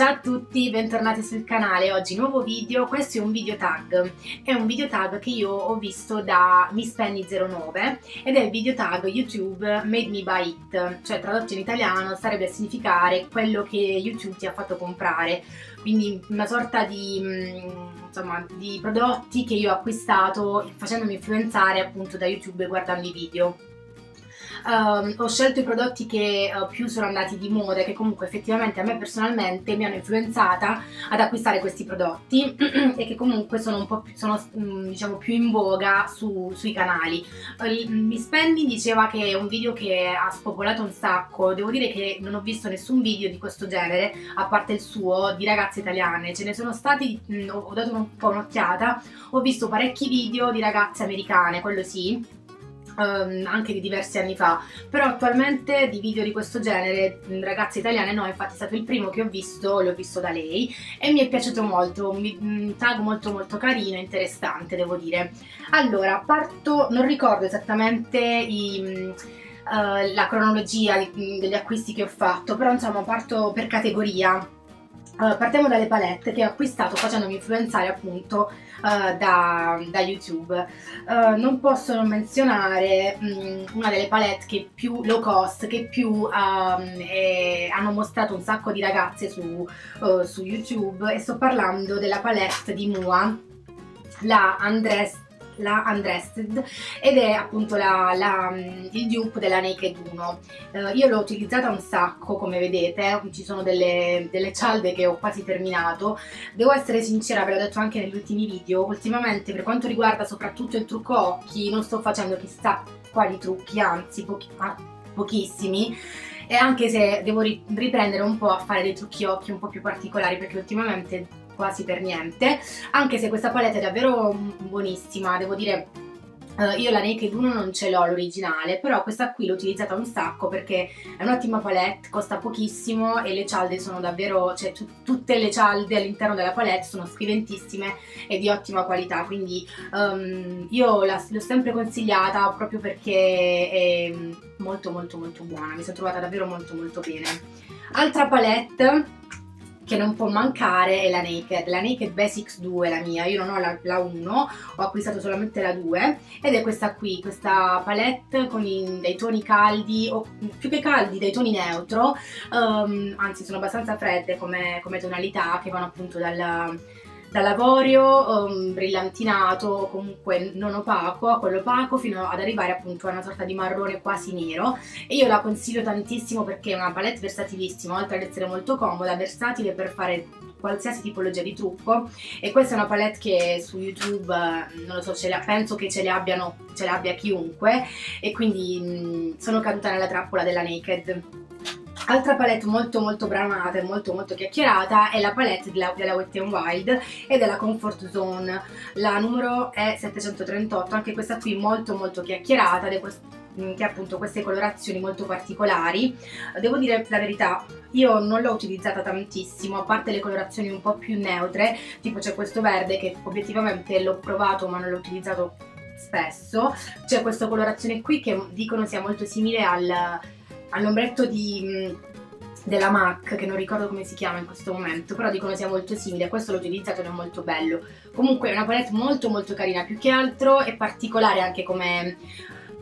Ciao a tutti, bentornati sul canale, oggi nuovo video, questo è un video tag, è un video tag che io ho visto da MissPenny09 ed è il video tag YouTube Made Me Buy It, cioè tradotto in italiano starebbe a significare quello che YouTube ti ha fatto comprare, quindi una sorta di, mm, insomma, di prodotti che io ho acquistato facendomi influenzare appunto da YouTube guardando i video. Um, ho scelto i prodotti che uh, più sono andati di moda che comunque effettivamente a me personalmente mi hanno influenzata ad acquistare questi prodotti e che comunque sono un po' più, sono, um, diciamo, più in voga su, sui canali. Uh, Miss Penny diceva che è un video che ha spopolato un sacco, devo dire che non ho visto nessun video di questo genere, a parte il suo, di ragazze italiane, ce ne sono stati, mh, ho dato un po' un'occhiata, ho visto parecchi video di ragazze americane, quello sì, Um, anche di diversi anni fa però attualmente di video di questo genere ragazze italiane no infatti è stato il primo che ho visto l'ho visto da lei e mi è piaciuto molto un tag molto molto carino interessante devo dire allora parto non ricordo esattamente i Uh, la cronologia degli acquisti che ho fatto, però insomma parto per categoria. Uh, partiamo dalle palette che ho acquistato facendomi influenzare appunto uh, da, da, YouTube. Uh, non posso non menzionare um, una delle palette che più low cost, che più um, è, hanno mostrato un sacco di ragazze su, su YouTube e sto parlando della palette di Mua, la Andres la Undressed ed è appunto la, la, il dupe della Naked 1 uh, io l'ho utilizzata un sacco come vedete ci sono delle, delle, cialde che ho quasi terminato. Devo essere sincera ve l'ho detto anche negli ultimi video ultimamente per quanto riguarda soprattutto il trucco occhi non sto facendo chissà quali trucchi anzi pochi, ah, pochissimi. E anche se devo riprendere un po' a fare dei trucchi occhi un po' più particolari perché ultimamente quasi per niente anche se questa palette è davvero buonissima devo dire Uh, io la Naked 1 non ce l'ho l'originale, però questa qui l'ho utilizzata un sacco perché è un'ottima palette, costa pochissimo e le cialde sono davvero, cioè tutte le cialde all'interno della palette sono scriventissime e di ottima qualità, quindi um, io l'ho sempre consigliata proprio perché è molto molto molto buona, mi sono trovata davvero molto molto bene. Altra palette che non può mancare è la Naked, la Naked Basics 2 la mia, io non ho la, la 1, ho acquistato solamente la 2 ed è questa qui, questa palette con i, dei toni caldi, o più che caldi, dei toni neutro, um, anzi sono abbastanza fredde come, come tonalità che vanno appunto dal dall'avorio um, brillantinato, comunque non opaco, a quello opaco fino ad arrivare appunto a una sorta di marrone quasi nero. E io la consiglio tantissimo perché è una palette versatilissima, oltre ad essere molto comoda, versatile per fare qualsiasi tipologia di trucco. E questa è una palette che su YouTube, non lo so, penso che ce le ce l'abbia chiunque. E quindi mh, sono caduta nella trappola della Naked Altra palette molto molto bramata e molto molto chiacchierata è la palette della, della Wet n Wild e della Comfort Zone. La numero è 738, anche questa qui molto molto chiacchierata mm, che ha appunto queste colorazioni molto particolari. Devo dire la verità, io non l'ho utilizzata tantissimo, a parte le colorazioni un po' più neutre, tipo c'è questo verde che obiettivamente l'ho provato ma non l'ho utilizzato spesso. C'è questa colorazione qui che dicono sia molto simile al all'ombretto di della MAC, che non ricordo come si chiama in questo momento, però dicono sia molto simile, questo l'ho utilizzato ed è molto bello. Comunque è una palette molto molto carina, più che altro è particolare anche come,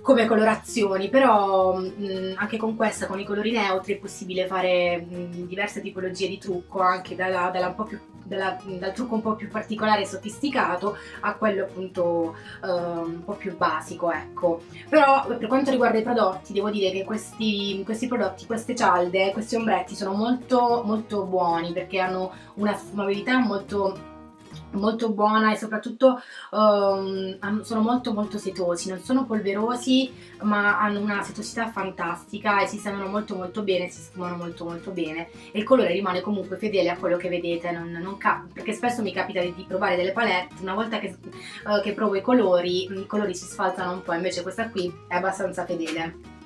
come colorazioni, però mh, anche con questa, con i colori neutri, è possibile fare mh, diverse tipologie di trucco, anche dalla, dalla un po' più dalla, dal trucco un po' più particolare e sofisticato a quello appunto eh, un po' più basico, ecco. Però per quanto riguarda i prodotti, devo dire che questi, questi prodotti, queste cialde, questi ombretti sono molto molto buoni perché hanno una sfumabilità molto molto buona e soprattutto um, sono molto molto setosi, non sono polverosi ma hanno una setosità fantastica e si stanno molto molto bene, si sfumano molto molto bene e il colore rimane comunque fedele a quello che vedete, non, non perché spesso mi capita di, di, provare delle palette, una volta che, uh, che provo i colori, i colori si sfalzano un po', invece questa qui è abbastanza fedele.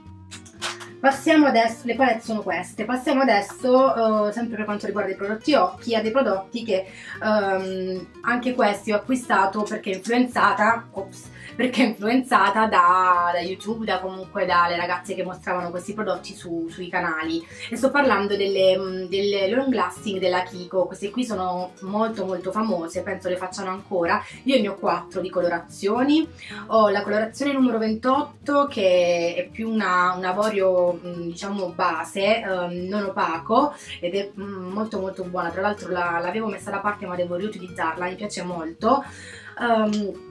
Passiamo adesso, le palette sono queste, passiamo adesso, uh, sempre per quanto riguarda i prodotti occhi, a dei prodotti che um, anche questi ho acquistato perché influenzata ops, perché è influenzata da, da, YouTube, da comunque dalle ragazze che mostravano questi prodotti su, sui canali. E sto parlando delle, mm, delle, long lasting della Kiko, queste qui sono molto molto famose, penso le facciano ancora, io ne ho quattro di colorazioni, ho la colorazione numero 28 che è più una, un avorio mm, diciamo base, um, non opaco ed è mm, molto molto buona, tra l'altro l'avevo messa da parte ma devo riutilizzarla, mi piace molto. Um,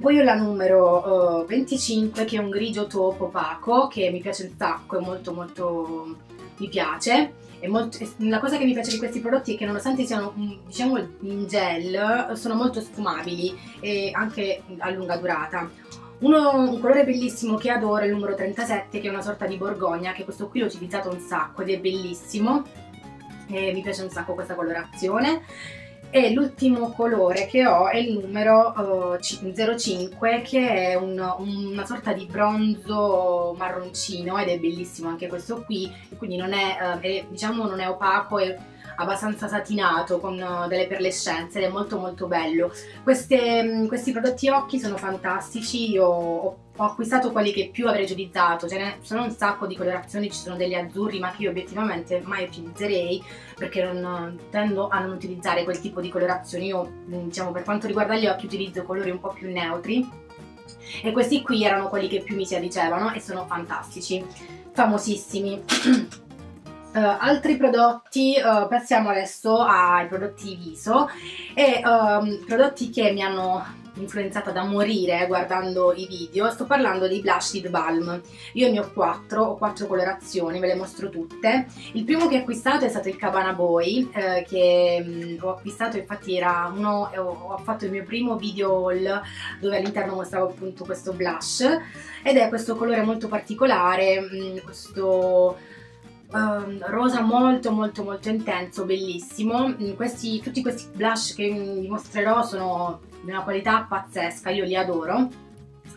poi ho la numero uh, 25 che è un grigio taupe opaco che mi piace un sacco, è molto molto mi piace. La cosa che mi piace di questi prodotti è che nonostante siano mm, diciamo in gel sono molto sfumabili e anche a lunga durata. Uno, un colore bellissimo che adoro è il numero 37 che è una sorta di borgogna che questo qui l'ho utilizzato un sacco ed è bellissimo e mi piace un sacco questa colorazione e l'ultimo colore che ho è il numero uh, 05 che è un, una sorta di bronzo marroncino ed è bellissimo anche questo qui. Quindi non è, uh, è diciamo non è opaco è abbastanza satinato con uh, delle perlescenze ed è molto molto bello. Queste, um, questi prodotti occhi sono fantastici io ho ho acquistato quelli che più avrei utilizzato, ce ne sono un sacco di colorazioni, ci sono degli azzurri ma che io obiettivamente mai utilizzerei perché non tendo a non utilizzare quel tipo di colorazioni, io diciamo per quanto riguarda gli occhi utilizzo colori un po' più neutri. E questi qui erano quelli che più mi si adicevano e sono fantastici, famosissimi. Uh, altri prodotti, uh, passiamo adesso ai prodotti viso. E um, prodotti che mi hanno influenzata da morire guardando i video, sto parlando dei blush The Balm. Io ne ho quattro, ho quattro colorazioni, ve le mostro tutte. Il primo che ho acquistato è stato il Cabana Boy, eh, che mh, mm, ho acquistato infatti era uno, ho, ho fatto il mio primo video haul dove all'interno mostravo appunto questo blush ed è questo colore molto particolare, mh, mm, questo Um, rosa molto molto molto intenso, bellissimo. Mm, questi, tutti questi blush che vi mostrerò sono di una qualità pazzesca, io li adoro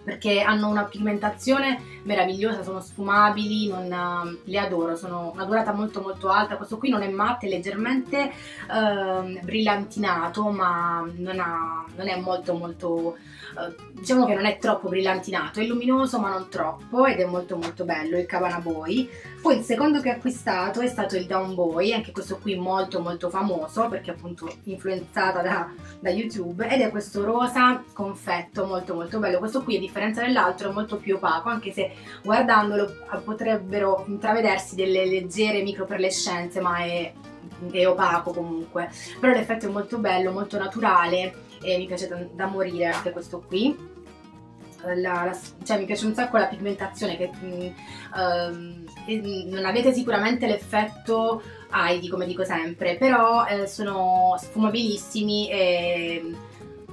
perché hanno una pigmentazione meravigliosa, sono sfumabili, non, li adoro, sono una durata molto molto alta, questo qui non è matte, è leggermente eh, brillantinato ma non, ha, non, è molto molto, eh, diciamo che non è troppo brillantinato, è luminoso ma non troppo ed è molto molto bello, il Cabana Boy. Poi il secondo che ho acquistato è stato il Down Boy, anche questo qui molto molto famoso perché appunto influenzata da, da YouTube ed è questo rosa confetto molto molto bello, questo qui è differenza dell'altro è molto più opaco anche se guardandolo potrebbero intravedersi delle leggere micro perlescenze ma è, è opaco comunque. Però l'effetto è molto bello, molto naturale e mi piace da, da morire anche questo qui. La, la, cioè mi piace un sacco la pigmentazione che um, non avete sicuramente l'effetto Heidi come dico sempre però eh, sono sfumabilissimi e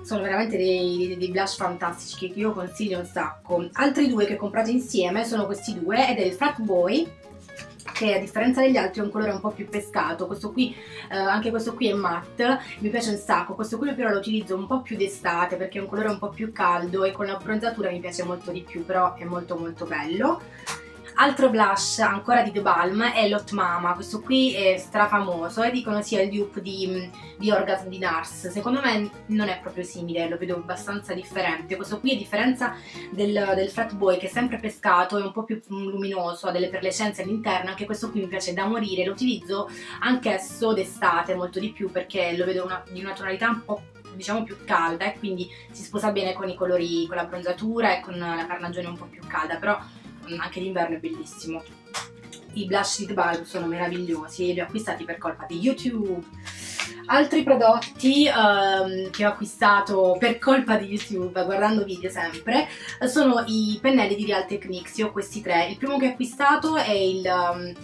sono veramente dei, dei, blush fantastici che io consiglio un sacco. Altri due che ho comprato insieme sono questi due ed è il Frat Boy che a differenza degli altri è un colore un po' più pescato, questo qui, eh, anche questo qui è matte, mi piace un sacco, questo qui però lo utilizzo un po' più d'estate perché è un colore un po' più caldo e con la bronzatura mi piace molto di più, però è molto molto bello. Altro blush ancora di The Balm è l'Hot Mama, questo qui è strafamoso e dicono sia il dupe di, di Orgasm di Nars, secondo me non è proprio simile, lo vedo abbastanza differente, questo qui a differenza del, del Fat Boy che è sempre pescato, è un po' più luminoso, ha delle perlescenze all'interno, anche questo qui mi piace da morire, lo utilizzo anch'esso d'estate molto di più perché lo vedo una, di una tonalità un po' diciamo più calda e quindi si sposa bene con i colori, con la bronzatura e con la carnagione un po' più calda, però anche d'inverno è bellissimo. I blush di Bulb sono meravigliosi e li ho acquistati per colpa di YouTube. Altri prodotti um, che ho acquistato per colpa di YouTube, guardando video sempre, sono i pennelli di Real Techniques. Io ho questi tre. Il primo che ho acquistato è il... Um,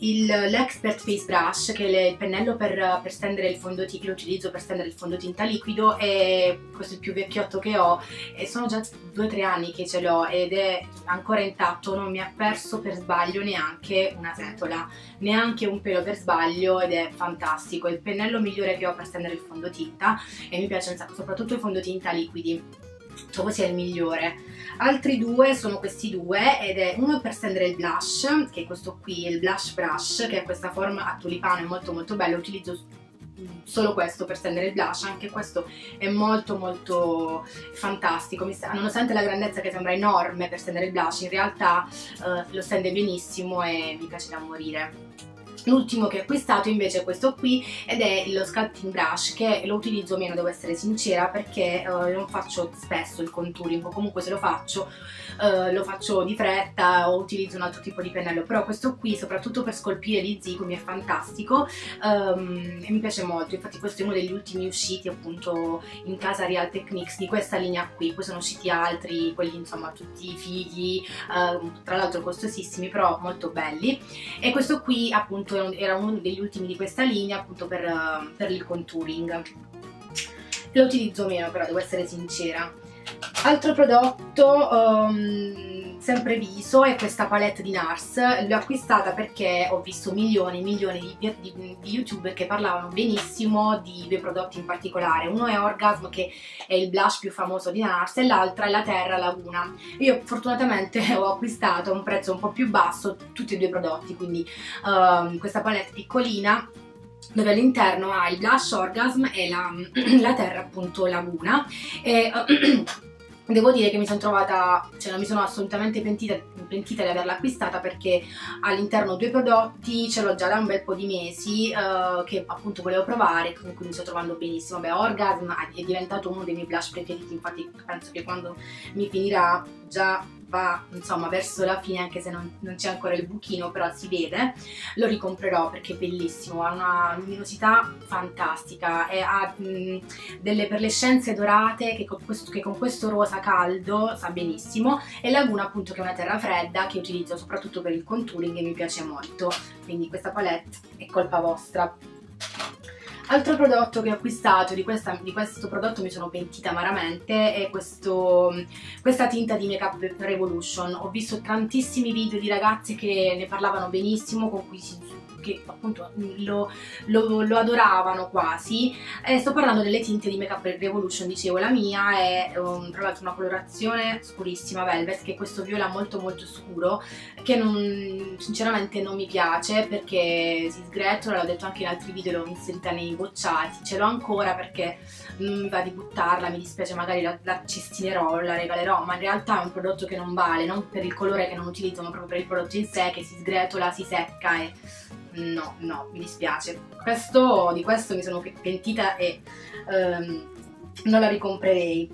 l'Expert Face Brush che è il pennello per, per stendere il fondotinta, che utilizzo per stendere il fondotinta liquido e questo è il più vecchiotto che ho e sono già 2-3 anni che ce l'ho ed è ancora intatto, non mi ha perso per sbaglio neanche una setola, neanche un pelo per sbaglio ed è fantastico, è il pennello migliore che ho per stendere il fondotinta e mi piace un sacco, soprattutto i fondotinta liquidi trovo sia il migliore. Altri due sono questi due ed è uno per stendere il blush, che è questo qui, il blush brush, che ha questa forma a tulipano, è molto molto bello, utilizzo solo questo per stendere il blush, anche questo è molto molto fantastico, nonostante la grandezza che sembra enorme per stendere il blush, in realtà uh, lo stende benissimo e mi piace da morire. L'ultimo che ho acquistato invece è questo qui ed è lo sculpting brush che lo utilizzo meno devo essere sincera perché uh, non faccio spesso il contouring comunque se lo faccio uh, lo faccio di fretta o utilizzo un altro tipo di pennello però questo qui soprattutto per scolpire gli zigomi è fantastico um, e mi piace molto. Infatti questo è uno degli ultimi usciti appunto in casa Real Techniques di questa linea qui. Poi sono usciti altri quelli insomma tutti fighi uh, tra l'altro costosissimi però molto belli. E questo qui appunto era uno degli ultimi di questa linea appunto per, per il contouring. Lo utilizzo meno però devo essere sincera altro prodotto um, sempre viso è questa palette di NARS. L'ho acquistata perché ho visto milioni e milioni di, di, di, youtuber che parlavano benissimo di due prodotti in particolare. Uno è Orgasm che è il blush più famoso di NARS e l'altra è la Terra Laguna. Io fortunatamente ho acquistato a un prezzo un po' più basso tutti e due i prodotti quindi um, questa palette piccolina dove all'interno ha il blush orgasm e la, la terra appunto laguna e, Devo dire che mi sono trovata, cioè non mi sono assolutamente pentita, pentita di averla acquistata perché all'interno due prodotti ce l'ho già da un bel po' di mesi uh, che appunto volevo provare, con cui mi sto trovando benissimo. Beh, Orgasm è diventato uno dei miei blush preferiti, infatti penso che quando mi finirà già va insomma verso la fine anche se non, non c'è ancora il buchino però si vede. Lo ricomprerò perché è bellissimo ha una luminosità fantastica e ha mh, delle perlescenze dorate che con, questo, che con questo rosa caldo sa benissimo e Laguna appunto che è una terra fredda che utilizzo soprattutto per il contouring e mi piace molto. Quindi questa palette è colpa vostra Altro prodotto che ho acquistato, di, questa, di questo prodotto mi sono pentita amaramente, è questo, questa tinta di Makeup Revolution. Ho visto tantissimi video di ragazze che ne parlavano benissimo, con cui si che appunto lo, lo, lo adoravano quasi. Eh, sto parlando delle tinte di Makeup Revolution, dicevo, la mia è um, tra l'altro una colorazione scurissima velvet, che è questo viola molto molto scuro, che non, sinceramente non mi piace perché si sgretola, l'ho detto anche in altri video, l'ho inserita nei bocciati, ce l'ho ancora perché non mi va di buttarla, mi dispiace magari la, la cestinerò, la regalerò, ma in realtà è un prodotto che non vale, non per il colore che non utilizzo, ma proprio per il prodotto in sé che si sgretola, si secca e no, no, mi dispiace. Questo, di questo mi sono pentita e um, non la ricomprerei.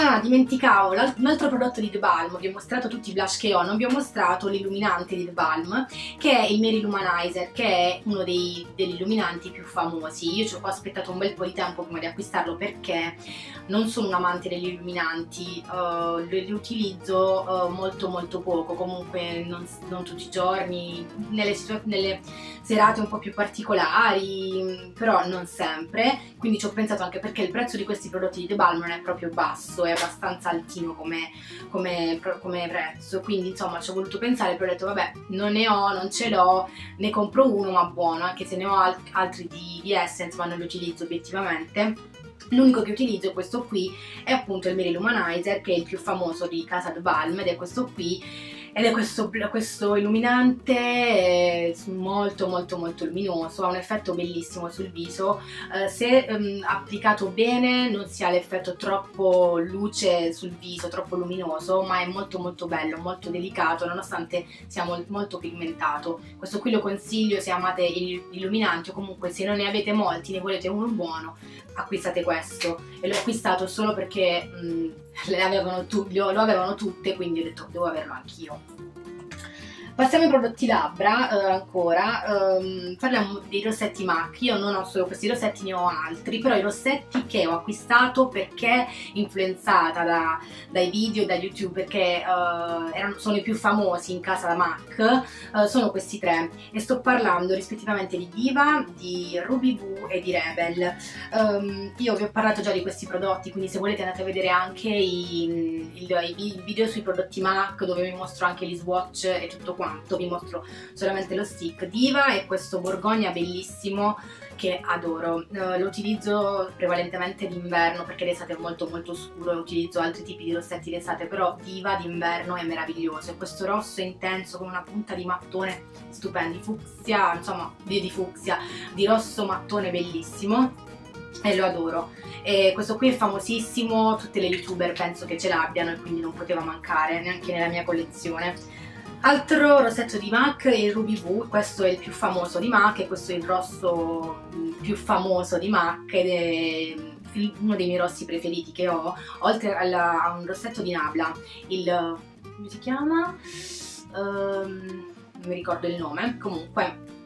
Ah, dimenticavo, un altro prodotto di The Balm, vi ho mostrato tutti i blush che ho, non vi ho mostrato l'illuminante di The Balm, che è il Mary Lumanizer, che è uno dei, degli illuminanti più famosi. Io ci ho aspettato un bel po' di tempo prima di acquistarlo perché non sono un amante degli illuminanti, uh, li utilizzo uh, molto molto poco, comunque non, non tutti i giorni, nelle, nelle, serate un po' più particolari, però non sempre, quindi ci ho pensato anche perché il prezzo di questi prodotti di The Balm non è proprio basso, è abbastanza altino come, come, come prezzo, quindi insomma ci ho voluto pensare, però ho detto vabbè non ne ho, non ce l'ho, ne compro uno ma buono, anche se ne ho alt altri di, di Essence ma non li utilizzo obiettivamente. L'unico che utilizzo questo qui, è appunto il Mary Lumanizer, che è il più famoso di Casa de Balm, ed è questo qui ed è questo, questo illuminante eh, molto molto molto luminoso, ha un effetto bellissimo sul viso, eh, se um, applicato bene non si ha l'effetto troppo luce sul viso, troppo luminoso, ma è molto molto bello, molto delicato nonostante sia mol molto pigmentato. Questo qui lo consiglio se amate gli illuminanti o comunque se non ne avete molti, ne volete uno buono, acquistate questo e l'ho acquistato solo perché mh, le avevano lo, lo avevano tutte quindi ho detto devo averlo anch'io Passiamo ai prodotti labbra eh, ancora, um, parliamo dei rossetti MAC, io non ho solo questi rossetti, ne ho altri, però i rossetti che ho acquistato perché influenzata da, dai video da YouTube, perché uh, erano, sono i più famosi in casa da MAC, uh, sono questi tre. E sto parlando rispettivamente di Diva, di Ruby Boo e di Rebel. Um, io vi ho parlato già di questi prodotti, quindi se volete andate a vedere anche i, i, i video sui prodotti MAC dove vi mostro anche gli swatch e tutto quanto quanto vi mostro solamente lo stick Diva e questo Borgogna bellissimo che adoro. Uh, lo utilizzo prevalentemente d'inverno perché l'estate è molto molto scuro e utilizzo altri tipi di rossetti d'estate però Diva d'inverno è meraviglioso. E questo rosso intenso con una punta di mattone stupendi fucsia insomma di fucsia di rosso mattone bellissimo e lo adoro. E questo qui è famosissimo tutte le youtuber penso che ce l'abbiano e quindi non poteva mancare neanche nella mia collezione altro rossetto di MAC è il Ruby Woo questo è il più famoso di MAC e questo è il rosso più famoso di MAC ed è uno dei miei rossi preferiti che ho oltre alla, a un rossetto di Nabla il come si chiama? Um, non mi ricordo il nome comunque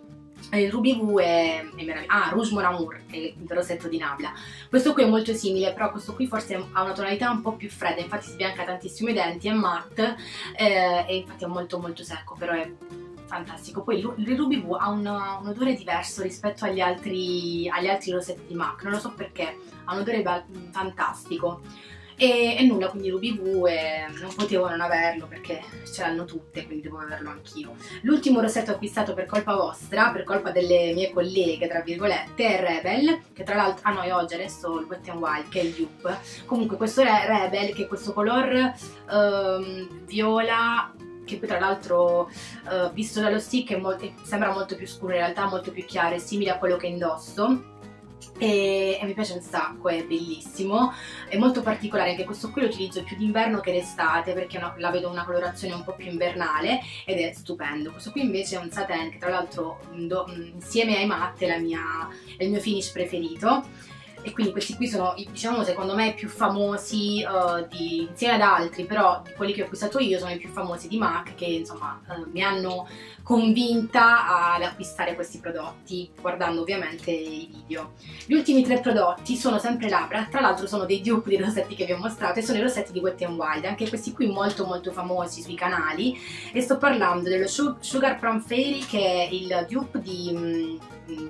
il Ruby Woo è, è meraviglioso. Ah, Rouge Mon Amour, è il rossetto di Nabla. Questo qui è molto simile, però questo qui forse ha una tonalità un po' più fredda, infatti si bianca tantissimo i denti, è matte eh, e infatti è molto molto secco, però è fantastico. Poi il Ruby Woo ha un, un odore diverso rispetto agli altri, agli altri rossetti di MAC, non lo so perché, ha un odore fantastico e, e nulla quindi Ruby V e non potevo non averlo perché ce l'hanno tutte quindi devo averlo anch'io. L'ultimo rossetto acquistato per colpa vostra per colpa delle mie colleghe tra virgolette è Rebel che tra l'altro ah no è oggi adesso il Wet n Wild che è il dupe. Comunque questo è Rebel che è questo color um, viola che poi tra l'altro uh, visto dallo stick molto, sembra molto più scuro in realtà molto più chiaro è simile a quello che indosso e, e, mi piace un sacco, è bellissimo, è molto particolare, anche questo qui lo utilizzo più d'inverno che d'estate perché una, la vedo una colorazione un po' più invernale ed è stupendo. Questo qui invece è un satin che tra l'altro insieme ai matte è, mia, è il mio finish preferito e quindi questi qui sono diciamo secondo me i più famosi uh, di, insieme ad altri però quelli che ho acquistato io sono i più famosi di MAC che insomma uh, mi hanno convinta ad acquistare questi prodotti guardando ovviamente i video. Gli ultimi tre prodotti sono sempre labbra tra l'altro sono dei dupe di rossetti che vi ho mostrato e sono i rossetti di Wet n Wild anche questi qui molto molto famosi sui canali e sto parlando dello Sugar Plum Fairy che è il dupe di mm,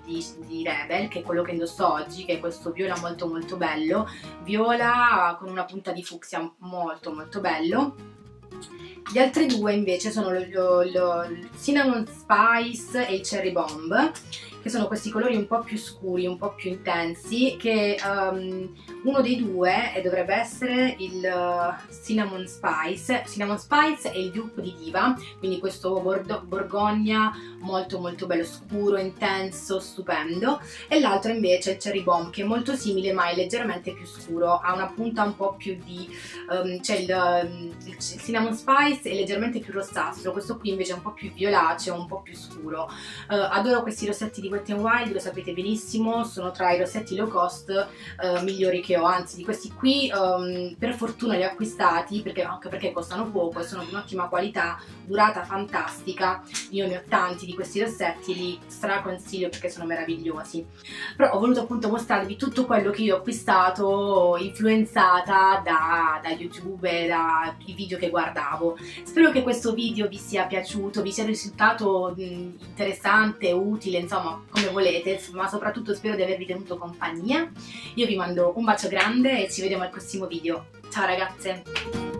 di, di, Rebel che è quello che indosso oggi che è questo viola molto molto bello viola con una punta di fucsia molto molto bello gli altri due invece sono lo, lo, lo Cinnamon Spice e il Cherry Bomb che sono questi colori un po' più scuri, un po' più intensi, che um, uno dei due dovrebbe essere il uh, Cinnamon Spice. Cinnamon Spice è il dupe di Diva, quindi questo bordo, borgogna molto molto bello, scuro, intenso, stupendo. E l'altro invece è il Cherry Bomb, che è molto simile ma è leggermente più scuro, ha una punta un po' più di... Um, cioè il, um, il, Cinnamon Spice è leggermente più rossastro, questo qui invece è un po' più violaceo, un po' più scuro. Uh, adoro questi rossetti di Wet n Wild, lo sapete benissimo, sono tra i rossetti low cost uh, migliori che ho, anzi di questi qui um, per fortuna li ho acquistati, perché, anche perché costano poco e sono di un'ottima qualità, durata fantastica, io ne ho tanti di questi rossetti, li straconsiglio perché sono meravigliosi. Però ho voluto appunto mostrarvi tutto quello che io ho acquistato influenzata da, da YouTube e dai video che guardavo. Spero che questo video vi sia piaciuto, vi sia risultato mh, interessante, utile, insomma come volete, ma soprattutto spero di avervi tenuto compagnia. Io vi mando un bacio grande e ci vediamo al prossimo video. Ciao ragazze!